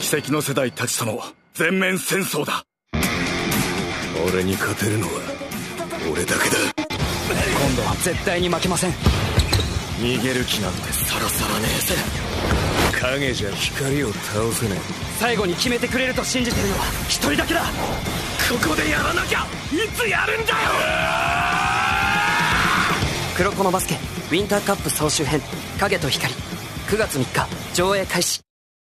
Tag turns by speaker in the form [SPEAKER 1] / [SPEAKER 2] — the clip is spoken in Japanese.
[SPEAKER 1] 奇跡の世代たちとの全面戦争だ。俺に勝てるのは俺だけだ。
[SPEAKER 2] 今度は絶対に負けません。
[SPEAKER 1] 逃げる気なんてさらさらねえぜ。影じゃ光を倒せね
[SPEAKER 2] 最後に決めてくれると信じてるのは一人だけだ。
[SPEAKER 1] ここでやらなきゃ。いつやるんだよ。
[SPEAKER 2] 黒子のバスケウィンターカップ総集編影と光。9月3日上映開始。